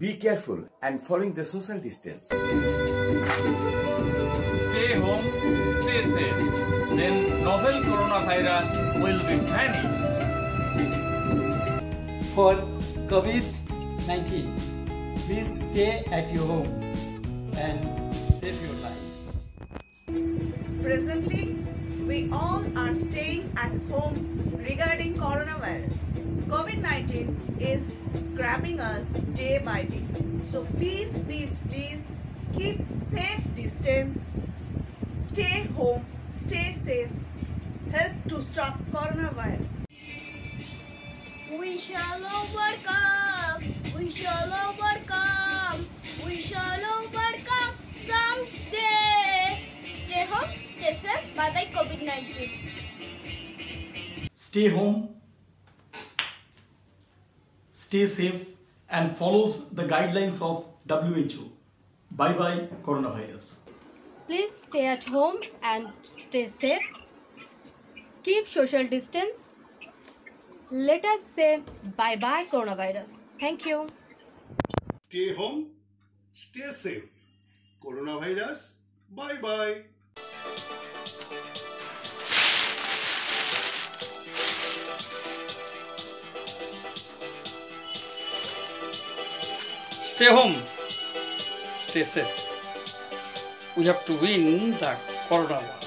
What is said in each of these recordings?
be careful and following the social distance. Stay home, stay safe. Then novel coronavirus will be vanished. For COVID 19, please stay at your home and save your life. Presently, we all are staying at home regarding coronavirus. COVID-19 is grabbing us day by day. So please, please, please keep safe distance. Stay home, stay safe. Help to stop coronavirus. We shall overcome. We shall overcome. We shall overcome someday. Stay home, stay safe. Bye bye COVID 19. Stay home, stay safe, and follows the guidelines of WHO. Bye bye, coronavirus. Please stay at home and stay safe. Keep social distance. Let us say bye bye coronavirus. Thank you. Stay home, stay safe. Coronavirus, bye bye. Stay home. Stay safe. We have to win the corona war.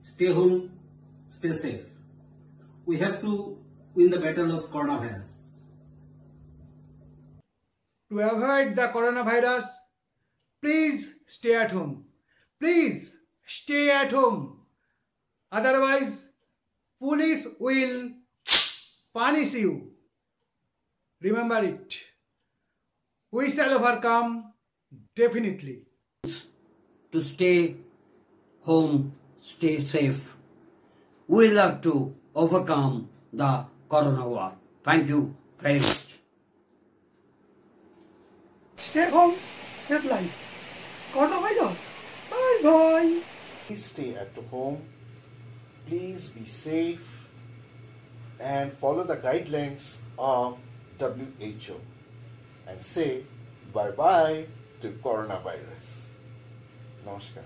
Stay home, stay safe. We have to win the battle of coronavirus. To avoid the coronavirus, please stay at home. Please stay at home. Otherwise, police will punish you. Remember it. We shall overcome definitely. To stay home, stay safe. We'll have to overcome the corona war. Thank you very much. Stay home, save life. Coronavirus. Bye bye. Please stay at home. Please be safe and follow the guidelines of WHO and say bye bye to coronavirus. Namaskar.